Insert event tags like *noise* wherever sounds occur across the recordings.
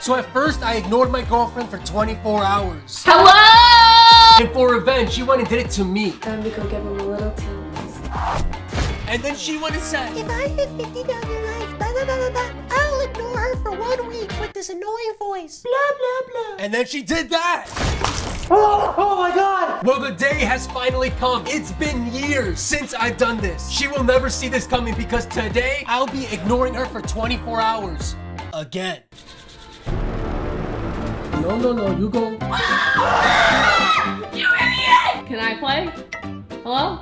So at first, I ignored my girlfriend for 24 hours. Hello! And for revenge, she went and did it to me. Time to go give him a little tease. And then she went and said, If I hit 50 down your life, blah, blah, blah, blah, blah, I'll ignore her for one week with this annoying voice. Blah, blah, blah. and then she did that. Oh, oh my god! Well, the day has finally come. It's been years since I've done this. She will never see this coming because today I'll be ignoring her for 24 hours. Again. No, no, no, you go. You idiot! Can I play? Hello?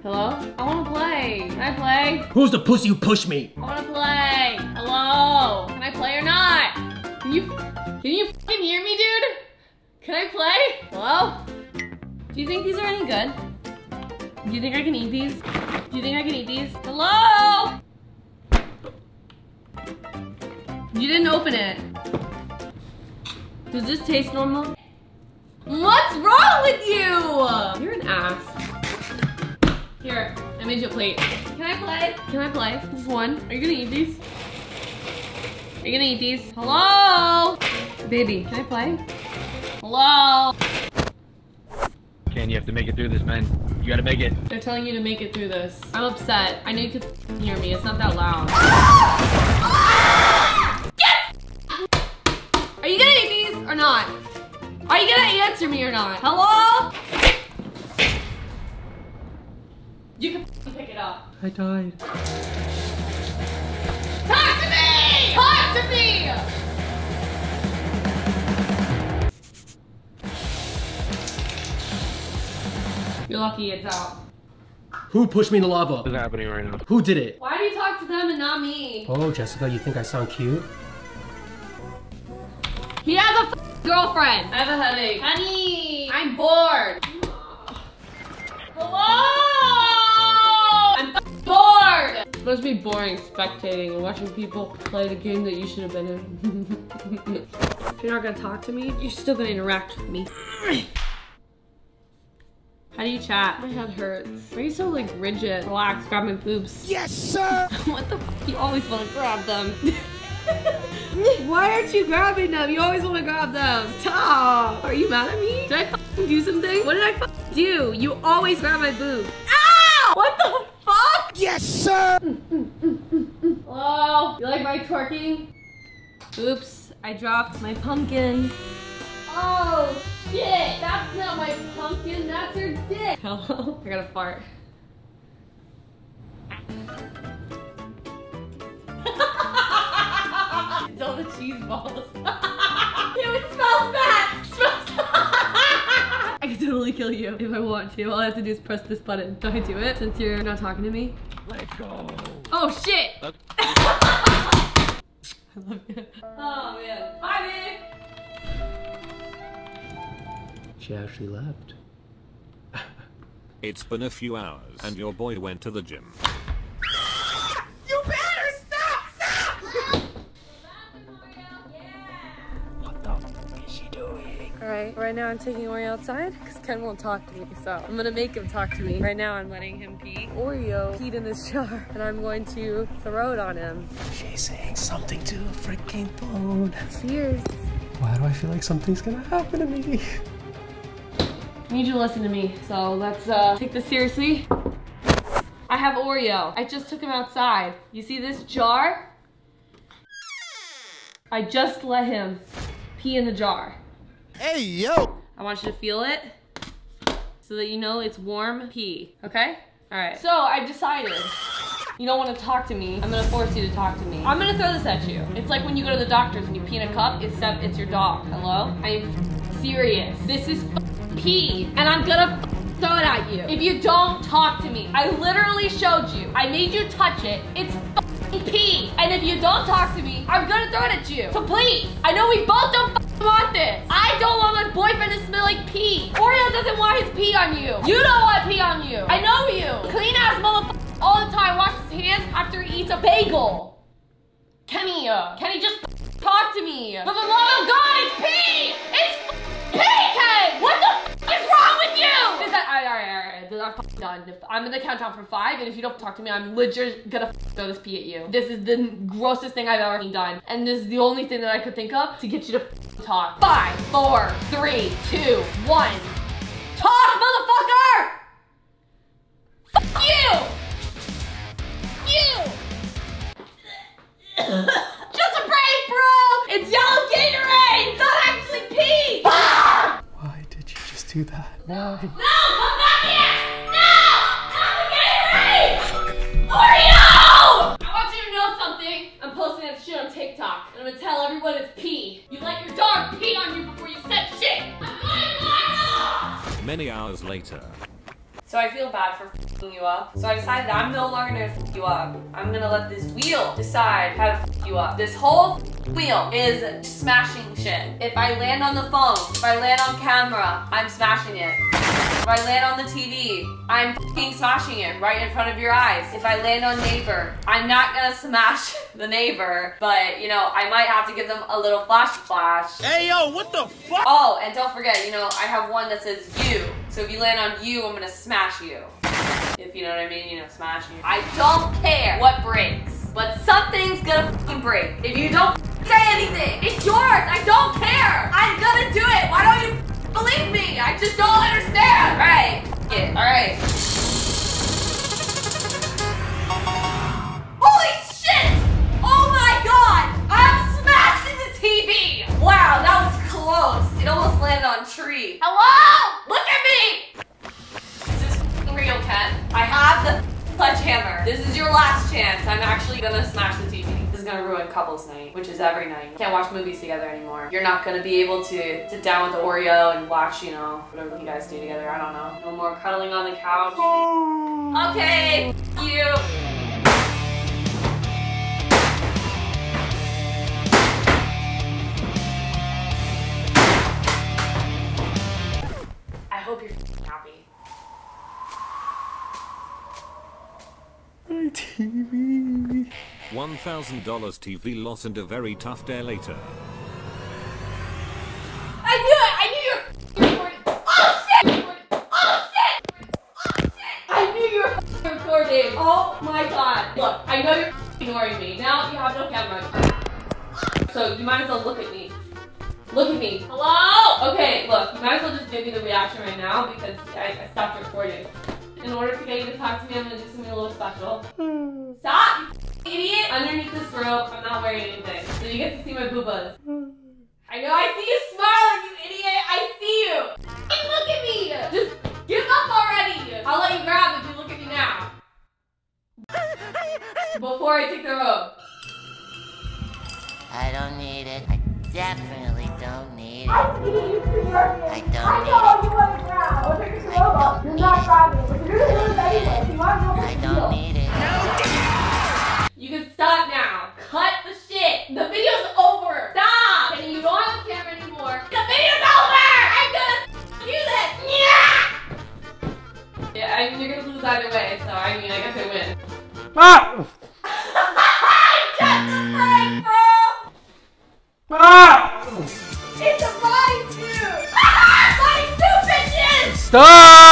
Hello? I wanna play. Can I play? Who's the pussy who pushed me? I wanna play. Hello? Can I play or not? Can you, can you fucking hear me, dude? Can I play? Hello? Do you think these are any good? Do you think I can eat these? Do you think I can eat these? Hello? You didn't open it. Does this taste normal? What's wrong with you? You're an ass. Here, I made you a plate. Can I play? Can I play? Just one. Are you gonna eat these? Are you gonna eat these? Hello? Baby, can I play? Hello? Ken, you have to make it through this, man. You gotta make it. They're telling you to make it through this. I'm upset. I know you could hear me. It's not that loud. *laughs* Are you gonna answer me or not? Hello? You can pick it up. I died. Talk to me! Talk to me! You're lucky it's out. Who pushed me in the lava? What's happening right now? Who did it? Why do you talk to them and not me? Oh, Jessica, you think I sound cute? He has a f- girlfriend. I have a headache. Honey, I'm bored. Hello? I'm f- bored. It must be boring spectating and watching people play the game that you should have been in. if *laughs* you're not gonna talk to me, you're still gonna interact with me. How do you chat? My head hurts. Why are you so like rigid? Relax, grab my boobs. Yes, sir! *laughs* what the f? You always want to grab them. *laughs* *laughs* Why aren't you grabbing them? You always want to grab them. Stop. Are you mad at me? Did I do something? What did I do? You always grab my boob. Ow! What the fuck? Yes, sir! *laughs* Hello? You like my twerking? Oops, I dropped my pumpkin. Oh, shit! That's not my pumpkin, that's her dick. *laughs* Hello? I got to fart. Balls. Ew, *laughs* it smells bad! It smells *laughs* I can totally kill you if I want to. All I have to do is press this button. Do I do it since you're not talking to me? Let's go. Oh shit! *laughs* I love you. Oh man. Bye, babe! She actually left. It's been a few hours and your boy went to the gym. Is she doing? Alright, right now I'm taking Oreo outside because Ken won't talk to me. So I'm gonna make him talk to me. Right now I'm letting him pee. Oreo peed in this *laughs* jar and I'm going to throw it on him. She's saying something to a freaking phone. Cheers. Why do I feel like something's gonna happen to me? I need you to listen to me. So let's uh, take this seriously. I have Oreo. I just took him outside. You see this jar? I just let him pee in the jar. Hey, yo! I want you to feel it so that you know it's warm pee, okay? All right. So I've decided you don't want to talk to me. I'm gonna force you to talk to me. I'm gonna throw this at you. It's like when you go to the doctors and you pee in a cup, except it's your dog. Hello? I'm serious. This is pee, and I'm gonna throw it at you. If you don't talk to me, I literally showed you. I made you touch it. It's pee. And if you don't talk to me, I'm gonna throw it at you. So please, I know we both don't want this. I don't want my boyfriend to smell like pee. Oreo doesn't want his pee on you. You don't want pee on you. I know you. Clean ass motherfucker all the time washes his hands after he eats a bagel. Kenny, Kenny, just talk to me. For the love of God, it's pee. It's pee, Ken. What the is wrong with you? Is that, all right, all right, all right. I'm done. done. If- I'm gonna count down from five, and if you don't talk to me, I'm legit gonna f- throw this pee at you. This is the grossest thing I've ever done, and this is the only thing that I could think of to get you to talk. Five, four, three, two, one. Talk, motherfucker! F- you! You! *coughs* Just a break, bro! It's yellow Gatorade! It's not actually pee! Why did you just do that? Why? No, Many hours later. So I feel bad for f***ing you up. So I decided I'm no longer gonna f*** you up. I'm gonna let this wheel decide how to f*** you up. This whole wheel is smashing shit. If I land on the phone, if I land on camera, I'm smashing it. If I land on the TV, I'm f***ing smashing it right in front of your eyes. If I land on neighbor, I'm not gonna smash *laughs* the neighbor, but you know, I might have to give them a little flash flash. Hey yo, what the fuck? Oh, and don't forget, you know, I have one that says you. So if you land on you, I'm gonna smash you. If you know what I mean, you know, smash you. I don't care what breaks, but something's gonna break. If you don't say anything, it's yours. I don't care. I'm gonna do it. Why don't you believe me? I just don't understand. Right, it. All right. Holy shit! Oh my god! I'm smashing the TV! Wow, that was close. It almost landed on tree. Hello? Look at me! Is this real, Ken? I have the sledgehammer. This is your last chance. I'm actually gonna smash ruin couples night, which is every night. You Can't watch movies together anymore. You're not gonna be able to sit down with the Oreo and watch, you know, whatever you guys do together. I don't know. No more cuddling on the couch. Okay, you. I hope you're happy. My TV. $1,000 TV loss and a very tough day later. I knew it! I knew you were recording. Oh shit! Oh shit! Oh shit! I knew you were recording. Oh my god. Look, I know you're ignoring me. Now you have no camera. So you might as well look at me. Look at me. Hello? Okay, look, you might as well just give me the reaction right now because I, I stopped recording. In order to get you to talk to me, I'm gonna do something a little special. *sighs* Stop, you f***ing idiot! Underneath this robe, I'm not wearing anything. So you get to see my boobas. I know I see you smiling, you idiot! I see you! Fucking Look at me! Just give up already! I'll let you grab if you look at me now. Before I take the robe. I don't need it. I definitely don't need it. I don't need it. Lose either way, so I mean, I guess I win. Ah! Just a bro! Ah! It's a bodysuit! *laughs* bodysuit, bitches! Stop!